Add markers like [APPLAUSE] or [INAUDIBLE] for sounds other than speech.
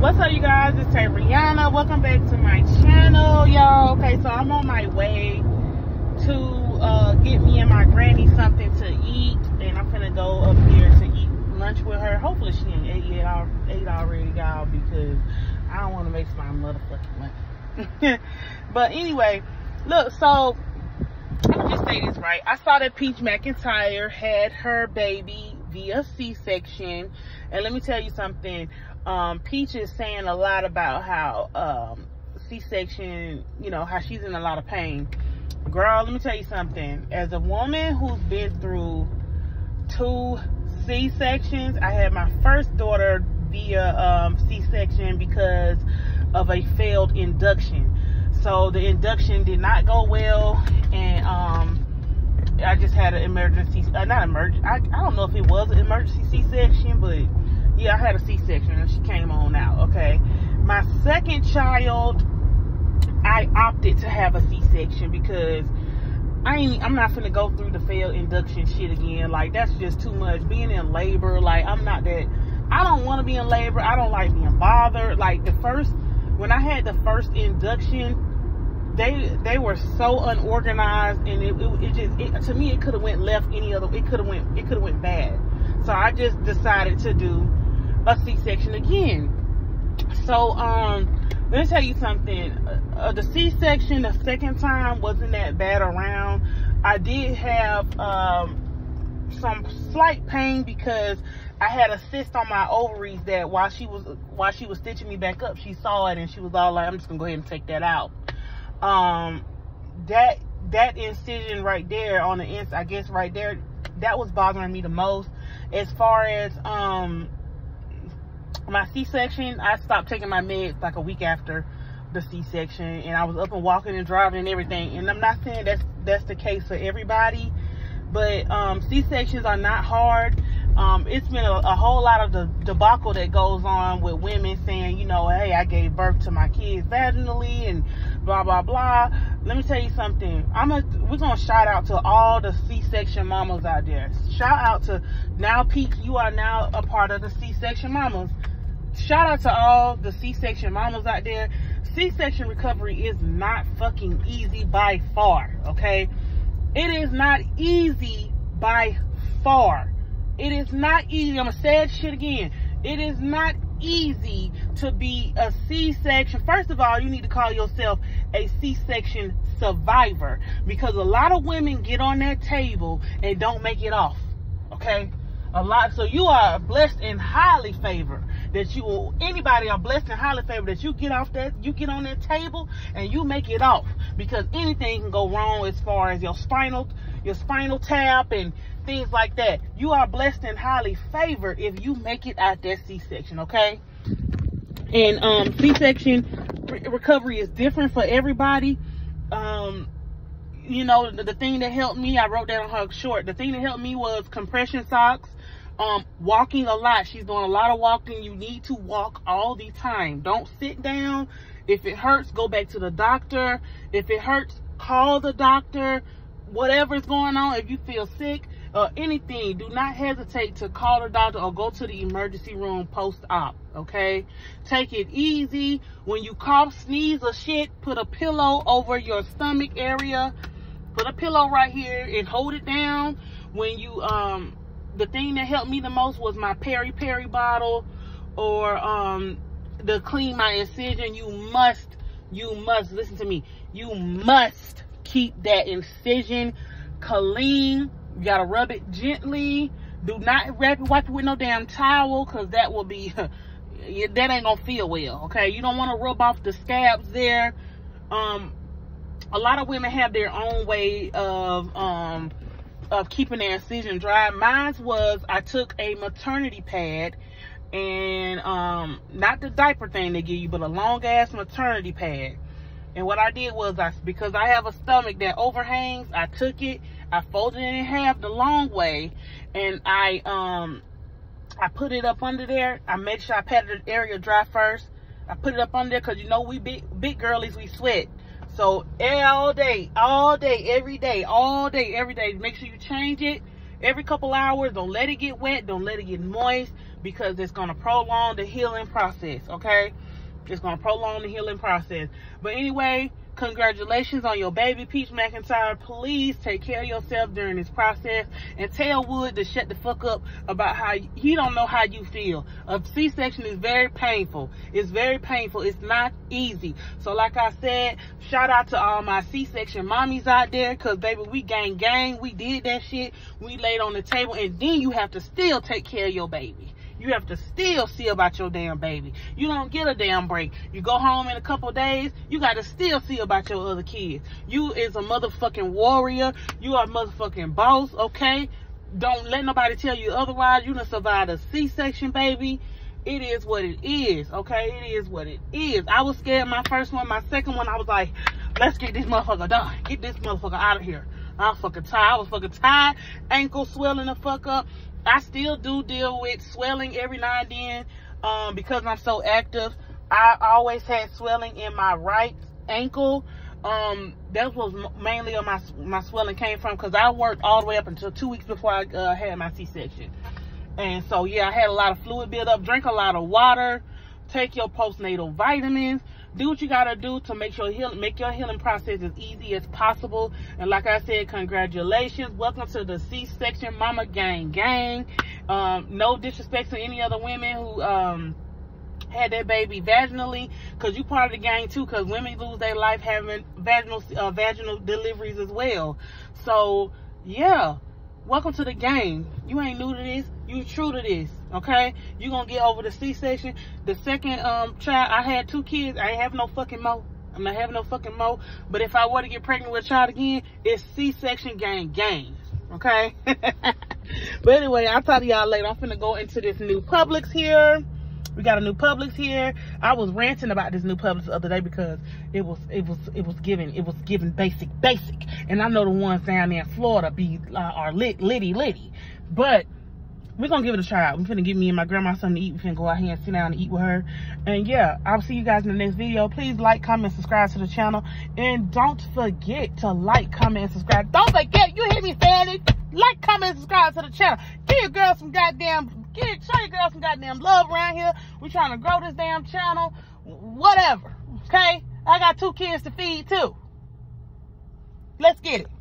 What's up, you guys? It's Briana. Welcome back to my channel, y'all. Okay, so I'm on my way to uh, get me and my granny something to eat, and I'm gonna go up here to eat lunch with her. Hopefully, she ain't ate yet, ate already, y'all, because I don't want to waste my motherfucking money. [LAUGHS] but anyway, look, so let me just say this right. I saw that Peach McIntyre had her baby via C-section, and let me tell you something um, Peach is saying a lot about how um, C-section, you know, how she's in a lot of pain. Girl, let me tell you something. As a woman who's been through two C-sections, I had my first daughter via um, C-section because of a failed induction. So the induction did not go well, and um, I just had an emergency, uh, not emergency, I, I don't know if it was an emergency C-section, but yeah, I had a C-section and she came on out, okay? My second child, I opted to have a C-section because I ain't, I'm not gonna go through the failed induction shit again. Like, that's just too much. Being in labor, like, I'm not that, I don't want to be in labor. I don't like being bothered. Like, the first, when I had the first induction, they they were so unorganized and it, it, it just it, to me it could have went left any other it could have went it could have went bad so i just decided to do a C-section again. So, um, let me tell you something. Uh, the C-section the second time wasn't that bad around. I did have um, some slight pain because I had a cyst on my ovaries that while she was while she was stitching me back up, she saw it and she was all like, "I'm just gonna go ahead and take that out." Um, that that incision right there on the ins, I guess right there, that was bothering me the most. As far as um my C-section, I stopped taking my meds like a week after the C-section, and I was up and walking and driving and everything. And I'm not saying that's that's the case for everybody, but um, C-sections are not hard. Um, it's been a, a, whole lot of the debacle that goes on with women saying, you know, hey, I gave birth to my kids vaginally and blah blah blah. Let me tell you something. I'm a we're gonna shout out to all the C-section mamas out there. Shout out to now Peach, you are now a part of the C-section mamas shout out to all the C-section mamas out there. C-section recovery is not fucking easy by far, okay? It is not easy by far. It is not easy. I'm gonna say that shit again. It is not easy to be a C-section. First of all, you need to call yourself a C-section survivor because a lot of women get on that table and don't make it off. Okay? A lot. So you are blessed and highly favored that you anybody are blessed and highly favored that you get off that you get on that table and you make it off because anything can go wrong as far as your spinal your spinal tap and things like that. You are blessed and highly favored if you make it out that C-section, okay? And um, C-section re recovery is different for everybody. Um, you know, the, the, thing that helped me, I wrote that on her short. The thing that helped me was compression socks, um, walking a lot. She's doing a lot of walking. You need to walk all the time. Don't sit down. If it hurts, go back to the doctor. If it hurts, call the doctor. Whatever's going on, if you feel sick or anything, do not hesitate to call the doctor or go to the emergency room post-op, okay? Take it easy. When you cough, sneeze, or shit, put a pillow over your stomach area. Put a pillow right here and hold it down. When you um the thing that helped me the most was my peri peri bottle or um the clean my incision you must you must listen to me you must keep that incision clean you gotta rub it gently do not wrap it wipe it with no damn towel because that will be [LAUGHS] that ain't gonna feel well okay you don't want to rub off the scabs there um a lot of women have their own way of um of keeping their incision dry. Mine was I took a maternity pad and um not the diaper thing they give you, but a long ass maternity pad. And what I did was I because I have a stomach that overhangs, I took it, I folded it in half the long way, and I um I put it up under there. I made sure I patted the area dry first. I put it up under there because you know we big big girlies we sweat. So all day, all day, every day, all day, every day. Make sure you change it every couple hours. Don't let it get wet. Don't let it get moist. because it's going to prolong the healing process, okay? It's going to prolong the healing process. But anyway, Congratulations on your baby, Peach McIntyre. Please take care of yourself during this process and tell Wood to shut the fuck up about how he don't know how you feel. A C-section is very painful. It's very painful. It's not easy. So like I said, shout out to all my C-section mommies out there because baby, we gang gang. We did that shit. We laid on the table and then you have to still take care of your baby. You have to still see about your damn baby. You don't get a damn break. You go home in a couple days, you got to still see about your other kids. You is a motherfucking warrior. You are a motherfucking boss, okay? Don't let nobody tell you otherwise. You done survived a C-section, baby. It is what it is, okay? It is what it is. I was scared my first one. My second one, I was like, let's get this motherfucker done. Get this motherfucker out of here. I'm fucking tired. I was fucking tired. Ankle swelling the fuck up. I still do deal with swelling every now and then um, because I'm so active. I always had swelling in my right ankle. Um, that was mainly on my my swelling came from because I worked all the way up until two weeks before I uh, had my C-section. And so, yeah, I had a lot of fluid buildup. Drink a lot of water. Take your postnatal vitamins do what you gotta do to make your healing make your healing process as easy as possible. And like i said congratulations. Welcome to the c-section mama gang gang. Um, no disrespect to any other women who um, had their baby vaginally because you part of the gang too because women lose their life having vaginal uh, vaginal deliveries as well. So yeah welcome to the game. You ain't new to this. You true to this. Okay? You gonna get over the C-section. The second um child, I had two kids. I ain't have no fucking mo. I'm not having no fucking mo. But if I were to get pregnant with a child again, it's C-section gang gang. Okay? [LAUGHS] but anyway, I'll talk to y'all later. I'm finna go into this new Publix here. We got a new Publix here. I was ranting about this new Publix the other day because it was it was it was giving it was giving basic basic, and I know the ones down there in Florida be uh, are lit litty litty, but we're gonna give it a try. out. We're gonna give me and my grandma something to eat. We're gonna go out here and sit down and eat with her. And yeah, I'll see you guys in the next video. Please like, comment, subscribe to the channel. And don't forget to like, comment, subscribe. Don't forget, you hear me it. Like, comment, subscribe to the channel. Your girl some goddamn Get show your girl some goddamn love around here. We trying to grow this damn channel. Whatever. Okay? I got two kids to feed too. Let's get it.